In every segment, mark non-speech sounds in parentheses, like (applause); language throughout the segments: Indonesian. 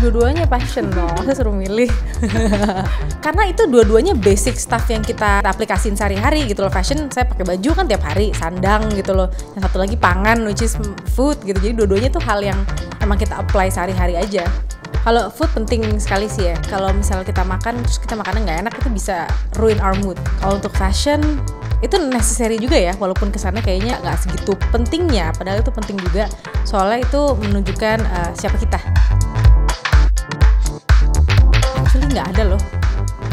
dua-duanya passion dong saya (laughs) suruh milih. (laughs) Karena itu dua-duanya basic stuff yang kita aplikasiin sehari-hari gitu loh. Fashion saya pakai baju kan tiap hari sandang gitu loh. Yang satu lagi pangan which is food gitu. Jadi dua-duanya tuh hal yang emang kita apply sehari-hari aja. Kalau food penting sekali sih ya. Kalau misalnya kita makan terus kita makannya nggak enak itu bisa ruin our mood. Kalau untuk fashion itu necessary juga ya. Walaupun kesannya kayaknya nggak segitu pentingnya padahal itu penting juga. Soalnya itu menunjukkan uh, siapa kita nggak ada loh.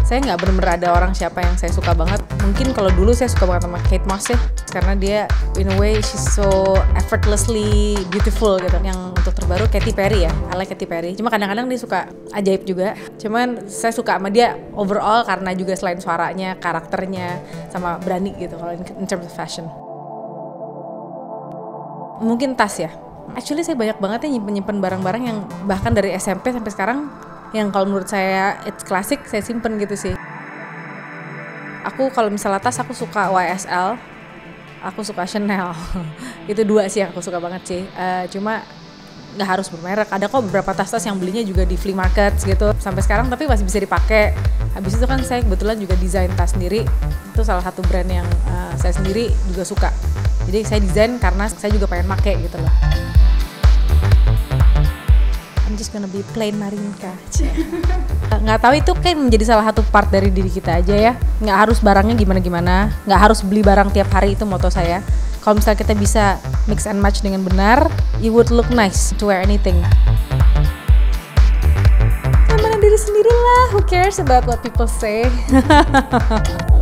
Saya nggak bener-bener ada orang siapa yang saya suka banget. Mungkin kalau dulu saya suka banget sama Kate Moss ya karena dia in a way she's so effortlessly beautiful gitu. Yang untuk terbaru Katy Perry ya I like Katy Perry. Cuma kadang-kadang dia suka ajaib juga. Cuman saya suka sama dia overall karena juga selain suaranya karakternya sama berani gitu kalau in, terms of fashion. Mungkin tas ya. Actually saya banyak banget ya nyimpen-nyimpen barang-barang yang bahkan dari SMP sampai sekarang yang kalau menurut saya it's classic saya simpen gitu sih. Aku kalau misalnya tas aku suka YSL aku suka Chanel. (laughs) Itu dua sih yang aku suka banget sih. Uh, cuma nggak harus bermerek. Ada kok beberapa tas-tas yang belinya juga di flea market gitu. Sampai sekarang tapi masih bisa dipakai. Habis itu kan saya kebetulan juga desain tas sendiri. Itu salah satu brand yang uh, saya sendiri juga suka. Jadi saya desain karena saya juga pengen pakai gitu loh I'm just gonna be plain Marinka. nggak tahu itu kan menjadi salah satu part dari diri kita aja ya. Nggak harus barangnya gimana-gimana, nggak harus beli barang tiap hari itu moto saya. Kalau misalnya kita bisa mix and match dengan benar, you would look nice to wear anything. Mana diri sendiri lah, who cares about what people say. (laughs)